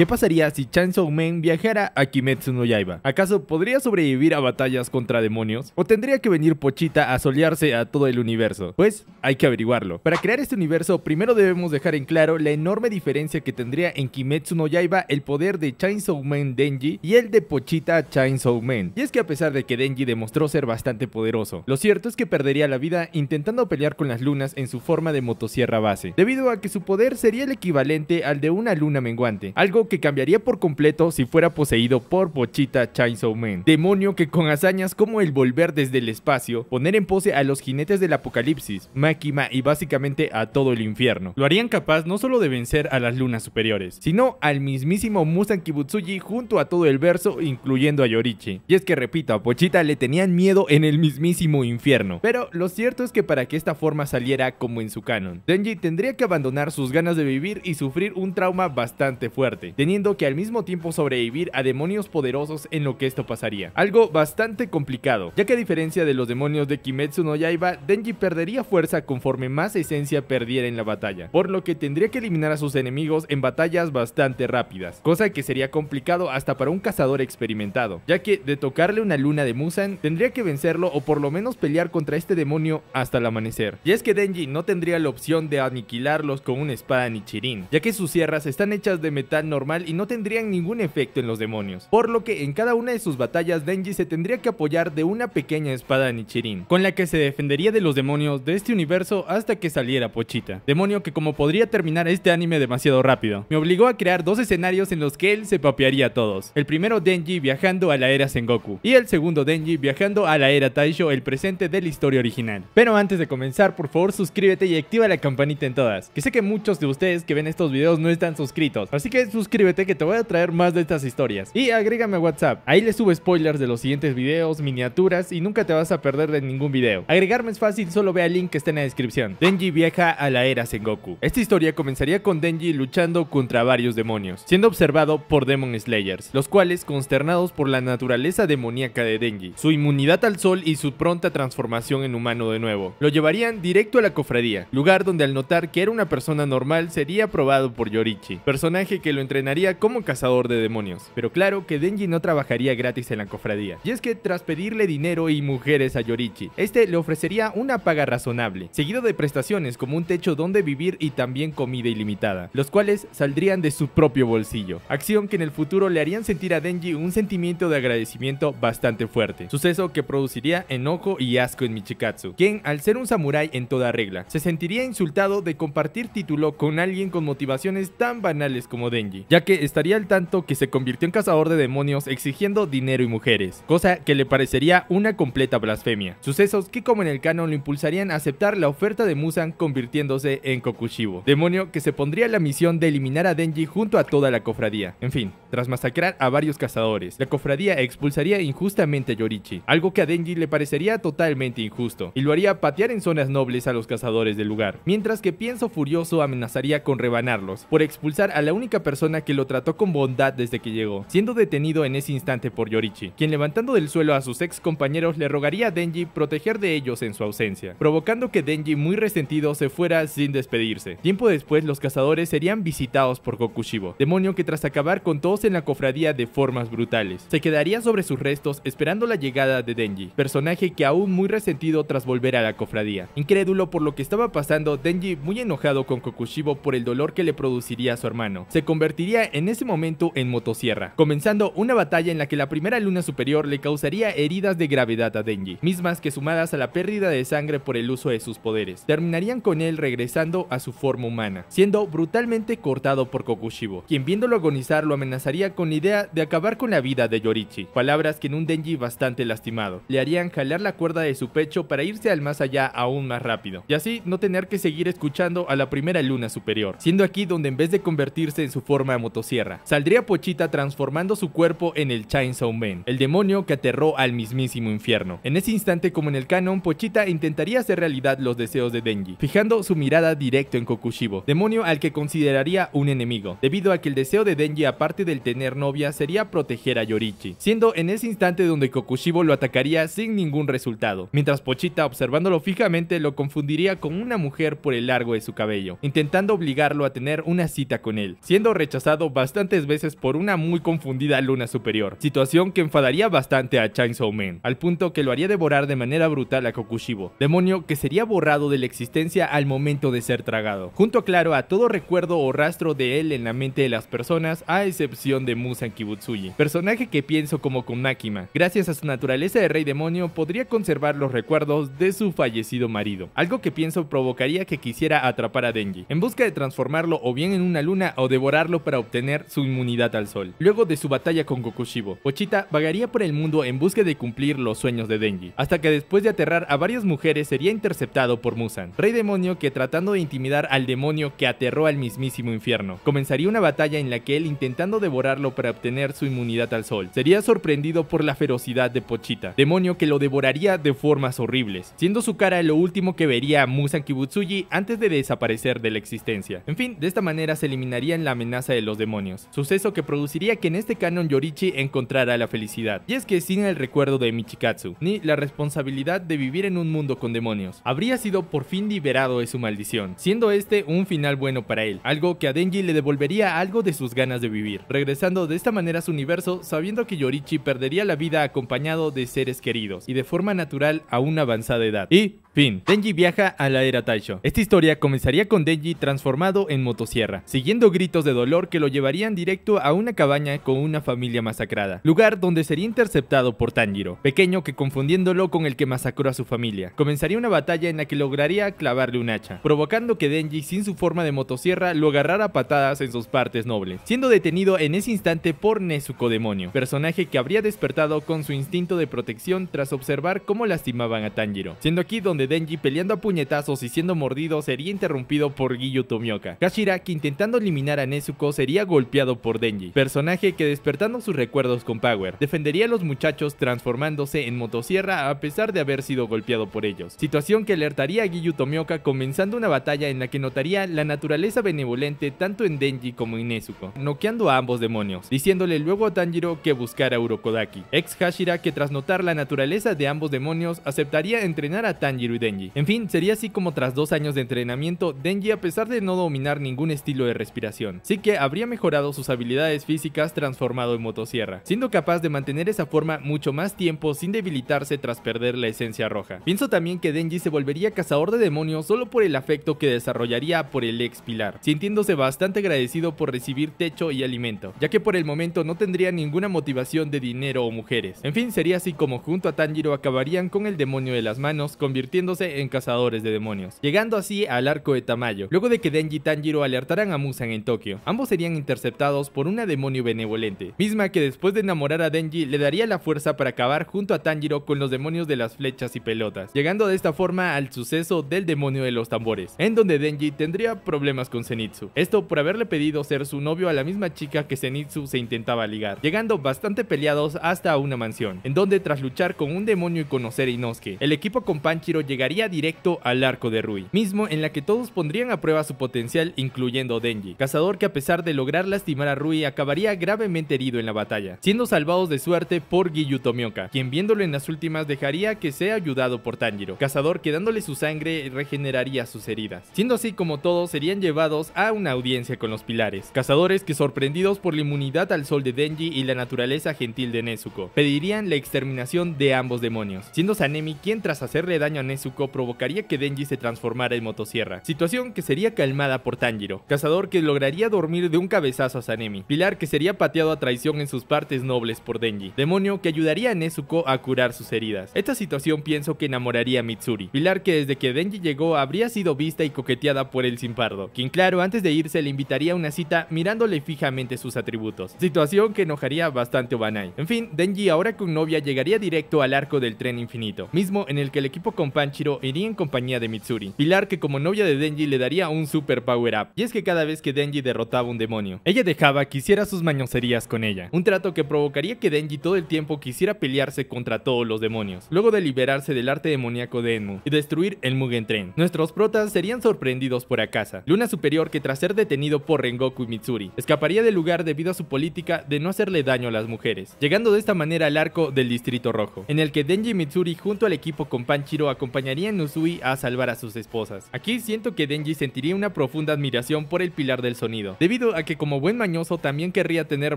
¿Qué pasaría si Chainsaw Man viajara a Kimetsu no Yaiba? ¿Acaso podría sobrevivir a batallas contra demonios? ¿O tendría que venir Pochita a solearse a todo el universo? Pues hay que averiguarlo. Para crear este universo, primero debemos dejar en claro la enorme diferencia que tendría en Kimetsu no Yaiba el poder de Chainsaw Man Denji y el de Pochita Chainsaw Man. Y es que a pesar de que Denji demostró ser bastante poderoso, lo cierto es que perdería la vida intentando pelear con las lunas en su forma de motosierra base, debido a que su poder sería el equivalente al de una luna menguante, algo que cambiaría por completo si fuera poseído por Pochita Chainsaw Man, demonio que con hazañas como el volver desde el espacio, poner en pose a los jinetes del apocalipsis, Makima y básicamente a todo el infierno, lo harían capaz no solo de vencer a las lunas superiores, sino al mismísimo Musan Kibutsuji junto a todo el verso, incluyendo a Yorichi. Y es que repito, a Pochita le tenían miedo en el mismísimo infierno, pero lo cierto es que para que esta forma saliera como en su canon, Denji tendría que abandonar sus ganas de vivir y sufrir un trauma bastante fuerte, teniendo que al mismo tiempo sobrevivir a demonios poderosos en lo que esto pasaría. Algo bastante complicado, ya que a diferencia de los demonios de Kimetsu no Yaiba, Denji perdería fuerza conforme más esencia perdiera en la batalla, por lo que tendría que eliminar a sus enemigos en batallas bastante rápidas, cosa que sería complicado hasta para un cazador experimentado, ya que de tocarle una luna de Musan, tendría que vencerlo o por lo menos pelear contra este demonio hasta el amanecer. Y es que Denji no tendría la opción de aniquilarlos con una espada Nichirin, ya que sus sierras están hechas de metal normal y no tendrían ningún efecto en los demonios, por lo que en cada una de sus batallas Denji se tendría que apoyar de una pequeña espada Nichirin, con la que se defendería de los demonios de este universo hasta que saliera Pochita, demonio que como podría terminar este anime demasiado rápido, me obligó a crear dos escenarios en los que él se papearía a todos, el primero Denji viajando a la era Sengoku, y el segundo Denji viajando a la era Taisho, el presente de la historia original. Pero antes de comenzar, por favor suscríbete y activa la campanita en todas, que sé que muchos de ustedes que ven estos videos no están suscritos, así que suscríbete que te voy a traer más de estas historias. Y agrégame a WhatsApp, ahí les subo spoilers de los siguientes videos, miniaturas y nunca te vas a perder de ningún video. Agregarme es fácil, solo ve al link que está en la descripción. Denji viaja a la era Sengoku. Esta historia comenzaría con Denji luchando contra varios demonios, siendo observado por Demon Slayers, los cuales, consternados por la naturaleza demoníaca de Denji, su inmunidad al sol y su pronta transformación en humano de nuevo, lo llevarían directo a la cofradía, lugar donde al notar que era una persona normal sería probado por Yorichi, personaje que lo entrenaría como cazador de demonios. Pero claro que Denji no trabajaría gratis en la cofradía, y es que tras pedirle dinero y mujeres a Yorichi, este le ofrecería una paga razonable, seguido de prestaciones como un techo donde vivir y también comida ilimitada, los cuales saldrían de su propio bolsillo, acción que en el futuro le harían sentir a Denji un sentimiento de agradecimiento bastante fuerte, suceso que produciría enojo y asco en Michikatsu, quien al ser un samurái en toda regla, se sentiría insultado de compartir título con alguien con motivaciones tan banales como Denji, ya que estaría al tanto que se convirtió en cazador de demonios exigiendo dinero y mujeres, cosa que le parecería una completa blasfemia, sucesos que como en el canon lo impulsarían a aceptar la oferta de Musan convirtiéndose en Kokushibo, demonio que se pondría la misión de eliminar a Denji junto a toda la cofradía. En fin, tras masacrar a varios cazadores, la cofradía expulsaría injustamente a Yorichi, algo que a Denji le parecería totalmente injusto, y lo haría patear en zonas nobles a los cazadores del lugar, mientras que Pienso Furioso amenazaría con rebanarlos, por expulsar a la única persona que lo trató con bondad desde que llegó, siendo detenido en ese instante por Yorichi, quien levantando del suelo a sus ex compañeros le rogaría a Denji proteger de ellos en su ausencia, provocando que Denji muy resentido se fuera sin despedirse. Tiempo después los cazadores serían visitados por Kokushibo, demonio que tras acabar con todos en la cofradía de formas brutales, se quedaría sobre sus restos esperando la llegada de Denji, personaje que aún muy resentido tras volver a la cofradía. Incrédulo por lo que estaba pasando, Denji muy enojado con Kokushibo por el dolor que le produciría a su hermano, se convertiría en ese momento en motosierra, comenzando una batalla en la que la primera luna superior le causaría heridas de gravedad a Denji, mismas que sumadas a la pérdida de sangre por el uso de sus poderes, terminarían con él regresando a su forma humana, siendo brutalmente cortado por Kokushibo, quien viéndolo agonizar lo amenazaría con la idea de acabar con la vida de Yorichi, palabras que en un Denji bastante lastimado, le harían jalar la cuerda de su pecho para irse al más allá aún más rápido, y así no tener que seguir escuchando a la primera luna superior, siendo aquí donde en vez de convertirse en su forma motosierra, saldría Pochita transformando su cuerpo en el Chainsaw Man, el demonio que aterró al mismísimo infierno. En ese instante, como en el canon, Pochita intentaría hacer realidad los deseos de Denji, fijando su mirada directo en Kokushibo, demonio al que consideraría un enemigo, debido a que el deseo de Denji aparte del tener novia sería proteger a Yorichi, siendo en ese instante donde Kokushibo lo atacaría sin ningún resultado, mientras Pochita observándolo fijamente lo confundiría con una mujer por el largo de su cabello, intentando obligarlo a tener una cita con él, siendo rechazado bastantes veces por una muy confundida luna superior, situación que enfadaría bastante a Chainsaw Man, al punto que lo haría devorar de manera brutal a Kokushibo, demonio que sería borrado de la existencia al momento de ser tragado, junto claro a todo recuerdo o rastro de él en la mente de las personas, a excepción de Musan Kibutsuji, personaje que pienso como con Nakima, gracias a su naturaleza de rey demonio podría conservar los recuerdos de su fallecido marido, algo que pienso provocaría que quisiera atrapar a Denji, en busca de transformarlo o bien en una luna o devorarlo para obtener su inmunidad al sol. Luego de su batalla con Kokushibo, Pochita vagaría por el mundo en busca de cumplir los sueños de Denji, hasta que después de aterrar a varias mujeres sería interceptado por Musan, rey demonio que tratando de intimidar al demonio que aterró al mismísimo infierno, comenzaría una batalla en la que él intentando devorarlo para obtener su inmunidad al sol, sería sorprendido por la ferocidad de Pochita, demonio que lo devoraría de formas horribles, siendo su cara lo último que vería Musan Kibutsuji antes de desaparecer de la existencia. En fin, de esta manera se eliminarían la amenaza de los demonios, suceso que produciría que en este canon Yorichi encontrara la felicidad. Y es que sin el recuerdo de Michikatsu, ni la responsabilidad de vivir en un mundo con demonios, habría sido por fin liberado de su maldición, siendo este un final bueno para él, algo que a Denji le devolvería algo de sus ganas de vivir, regresando de esta manera a su universo sabiendo que Yorichi perdería la vida acompañado de seres queridos y de forma natural a una avanzada edad. Y Fin. Denji viaja a la era Taisho. Esta historia comenzaría con Denji transformado en motosierra, siguiendo gritos de dolor que lo llevarían directo a una cabaña con una familia masacrada, lugar donde sería interceptado por Tanjiro, pequeño que confundiéndolo con el que masacró a su familia. Comenzaría una batalla en la que lograría clavarle un hacha, provocando que Denji sin su forma de motosierra lo agarrara a patadas en sus partes nobles, siendo detenido en ese instante por Nezuko Demonio, personaje que habría despertado con su instinto de protección tras observar cómo lastimaban a Tanjiro, siendo aquí donde Denji peleando a puñetazos y siendo mordido sería interrumpido por Giyu Tomioka. Hashira, que intentando eliminar a Nezuko sería golpeado por Denji, personaje que despertando sus recuerdos con Power, defendería a los muchachos transformándose en motosierra a pesar de haber sido golpeado por ellos. Situación que alertaría a Giyu Tomioka comenzando una batalla en la que notaría la naturaleza benevolente tanto en Denji como en Nezuko, noqueando a ambos demonios, diciéndole luego a Tanjiro que buscara a Urokodaki. Ex Hashira que tras notar la naturaleza de ambos demonios aceptaría entrenar a Tanjiro y Denji. En fin, sería así como tras dos años de entrenamiento, Denji a pesar de no dominar ningún estilo de respiración, sí que habría mejorado sus habilidades físicas transformado en motosierra, siendo capaz de mantener esa forma mucho más tiempo sin debilitarse tras perder la esencia roja. Pienso también que Denji se volvería cazador de demonios solo por el afecto que desarrollaría por el ex Pilar, sintiéndose bastante agradecido por recibir techo y alimento, ya que por el momento no tendría ninguna motivación de dinero o mujeres. En fin, sería así como junto a Tanjiro acabarían con el demonio de las manos, en cazadores de demonios, llegando así al arco de Tamayo, luego de que Denji y Tanjiro alertaran a Musan en Tokio. Ambos serían interceptados por una demonio benevolente, misma que después de enamorar a Denji le daría la fuerza para acabar junto a Tanjiro con los demonios de las flechas y pelotas, llegando de esta forma al suceso del demonio de los tambores, en donde Denji tendría problemas con Zenitsu. Esto por haberle pedido ser su novio a la misma chica que Zenitsu se intentaba ligar, llegando bastante peleados hasta una mansión, en donde tras luchar con un demonio y conocer a Inosuke, el equipo con Panchiro llegaría directo al arco de Rui, mismo en la que todos pondrían a prueba su potencial incluyendo Denji, cazador que a pesar de lograr lastimar a Rui acabaría gravemente herido en la batalla, siendo salvados de suerte por Giyu Tomioka, quien viéndolo en las últimas dejaría que sea ayudado por Tanjiro, cazador que dándole su sangre regeneraría sus heridas, siendo así como todos serían llevados a una audiencia con los pilares, cazadores que sorprendidos por la inmunidad al sol de Denji y la naturaleza gentil de Nezuko, pedirían la exterminación de ambos demonios, siendo Sanemi quien tras hacerle daño a Nezuko provocaría que Denji se transformara en motosierra, situación que sería calmada por Tanjiro, cazador que lograría dormir de un cabezazo a Sanemi, pilar que sería pateado a traición en sus partes nobles por Denji, demonio que ayudaría a Nezuko a curar sus heridas. Esta situación pienso que enamoraría a Mitsuri, pilar que desde que Denji llegó habría sido vista y coqueteada por el Simpardo, quien claro antes de irse le invitaría a una cita mirándole fijamente sus atributos, situación que enojaría bastante a Obanai. En fin, Denji ahora con novia llegaría directo al arco del tren infinito, mismo en el que el equipo con Panchiro iría en compañía de Mitsuri, pilar que como novia de Denji le daría un super power up, y es que cada vez que Denji derrotaba un demonio, ella dejaba que hiciera sus mañoserías con ella, un trato que provocaría que Denji todo el tiempo quisiera pelearse contra todos los demonios, luego de liberarse del arte demoníaco de Enmu y destruir el Mugen Tren. Nuestros protas serían sorprendidos por Akasa, Luna Superior que tras ser detenido por Rengoku y Mitsuri, escaparía del lugar debido a su política de no hacerle daño a las mujeres, llegando de esta manera al arco del Distrito Rojo, en el que Denji y Mitsuri junto al equipo con Panchiro acompañarían acompañarían Usui a salvar a sus esposas. Aquí siento que Denji sentiría una profunda admiración por el pilar del sonido, debido a que como buen mañoso también querría tener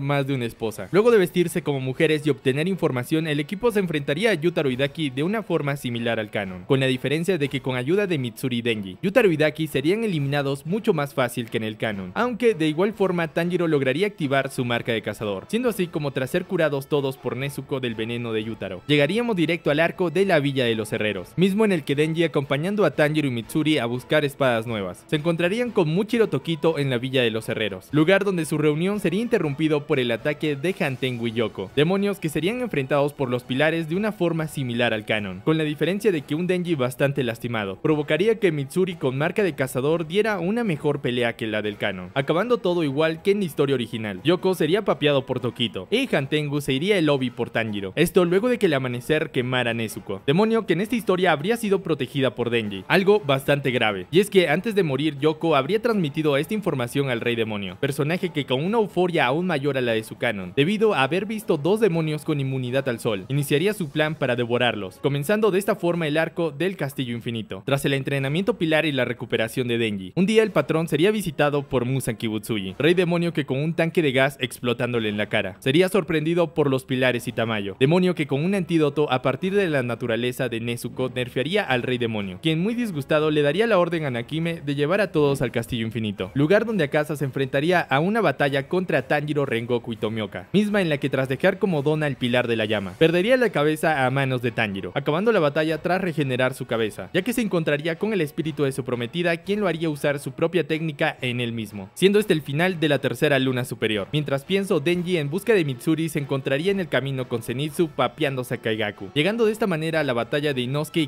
más de una esposa. Luego de vestirse como mujeres y obtener información, el equipo se enfrentaría a Yutaro Hidaki de una forma similar al canon, con la diferencia de que con ayuda de Mitsuri y Denji, Yutaro Hidaki serían eliminados mucho más fácil que en el canon, aunque de igual forma Tanjiro lograría activar su marca de cazador, siendo así como tras ser curados todos por Nezuko del veneno de Yutaro. Llegaríamos directo al arco de la Villa de los Herreros, mismo en el que Denji acompañando a Tanjiro y Mitsuri a buscar espadas nuevas. Se encontrarían con Muchiro Tokito en la Villa de los Herreros, lugar donde su reunión sería interrumpido por el ataque de Hantengu y Yoko, demonios que serían enfrentados por los pilares de una forma similar al canon, con la diferencia de que un Denji bastante lastimado provocaría que Mitsuri con marca de cazador diera una mejor pelea que la del canon, acabando todo igual que en la historia original. Yoko sería papeado por Tokito, y Hantengu se iría el lobby por Tanjiro, esto luego de que el amanecer quemara Nezuko, demonio que en esta historia habría sido protegida por Denji, algo bastante grave, y es que antes de morir Yoko habría transmitido esta información al rey demonio, personaje que con una euforia aún mayor a la de su canon, debido a haber visto dos demonios con inmunidad al sol, iniciaría su plan para devorarlos, comenzando de esta forma el arco del castillo infinito. Tras el entrenamiento pilar y la recuperación de Denji, un día el patrón sería visitado por Musan Kibutsuji, rey demonio que con un tanque de gas explotándole en la cara, sería sorprendido por los pilares y Tamayo, demonio que con un antídoto a partir de la naturaleza de Nezuko nerfearía al rey demonio, quien muy disgustado le daría la orden a Nakime de llevar a todos al castillo infinito, lugar donde Akasa se enfrentaría a una batalla contra Tanjiro, Rengoku y Tomioka, misma en la que tras dejar como dona el pilar de la llama, perdería la cabeza a manos de Tanjiro, acabando la batalla tras regenerar su cabeza, ya que se encontraría con el espíritu de su prometida quien lo haría usar su propia técnica en él mismo, siendo este el final de la tercera luna superior. Mientras pienso, Denji en busca de Mitsuri se encontraría en el camino con Zenitsu papeándose a Kaigaku, llegando de esta manera a la batalla de Inosuke y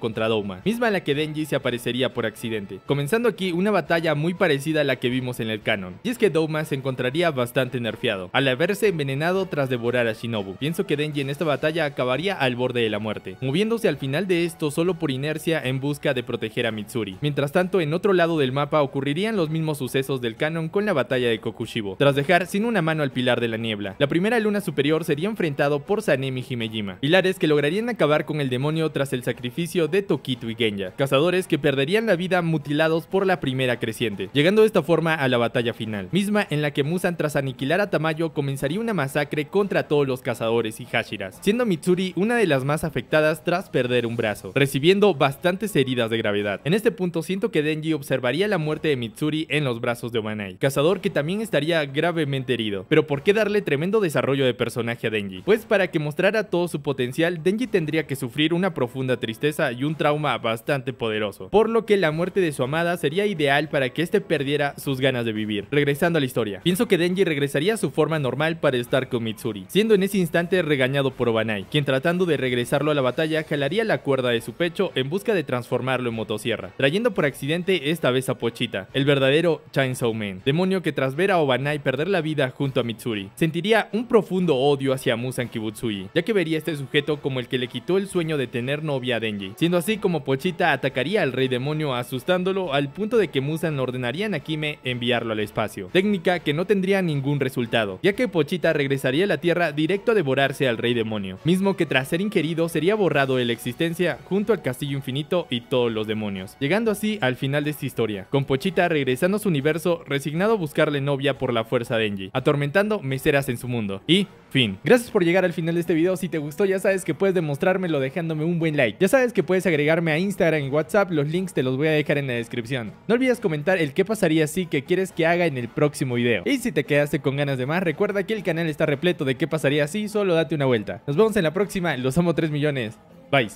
Contra Douma, misma en la que Denji se aparecería por accidente, comenzando aquí una batalla muy parecida a la que vimos en el canon, y es que Douma se encontraría bastante nerfeado, al haberse envenenado tras devorar a Shinobu. Pienso que Denji en esta batalla acabaría al borde de la muerte, moviéndose al final de esto solo por inercia en busca de proteger a Mitsuri. Mientras tanto, en otro lado del mapa ocurrirían los mismos sucesos del canon con la batalla de Kokushibo, tras dejar sin una mano al pilar de la niebla. La primera luna superior sería enfrentado por Sanemi Himejima, pilares que lograrían acabar con el demonio tras el sacrificio de Tokito y Genya, cazadores que perderían la vida mutilados por la primera creciente, llegando de esta forma a la batalla final, misma en la que Musan tras aniquilar a Tamayo comenzaría una masacre contra todos los cazadores y Hashiras, siendo Mitsuri una de las más afectadas tras perder un brazo, recibiendo bastantes heridas de gravedad. En este punto siento que Denji observaría la muerte de Mitsuri en los brazos de Obanai, cazador que también estaría gravemente herido. Pero ¿por qué darle tremendo desarrollo de personaje a Denji? Pues para que mostrara todo su potencial, Denji tendría que sufrir una profunda tristeza y un trauma bastante poderoso, por lo que la muerte de su amada sería ideal para que éste perdiera sus ganas de vivir. Regresando a la historia, pienso que Denji regresaría a su forma normal para estar con Mitsuri, siendo en ese instante regañado por Obanai, quien tratando de regresarlo a la batalla jalaría la cuerda de su pecho en busca de transformarlo en motosierra, trayendo por accidente esta vez a Pochita, el verdadero Chainsaw Man, demonio que tras ver a Obanai perder la vida junto a Mitsuri, sentiría un profundo odio hacia Musan Kibutsuji, ya que vería a este sujeto como el que le quitó el sueño de tener novia a Denji, siendo así como Pochita atacaría al rey demonio asustándolo al punto de que Musan ordenaría a Nakime enviarlo al espacio, técnica que no tendría ningún resultado, ya que Pochita regresaría a la Tierra directo a devorarse al rey demonio, mismo que tras ser inquirido sería borrado de la existencia junto al castillo infinito y todos los demonios, llegando así al final de esta historia, con Pochita regresando a su universo resignado a buscarle novia por la fuerza de Denji, atormentando meseras en su mundo, y fin. Gracias por llegar al final de este video, si te gustó ya sabes que puedes demostrármelo dejándome un buen like, ya sabes que puedes agregarme a Instagram y WhatsApp, los links te los voy a dejar en la descripción. No olvides comentar el qué pasaría si que quieres que haga en el próximo video. Y si te quedaste con ganas de más, recuerda que el canal está repleto de qué pasaría si, solo date una vuelta. Nos vemos en la próxima, los amo 3 millones. Bye.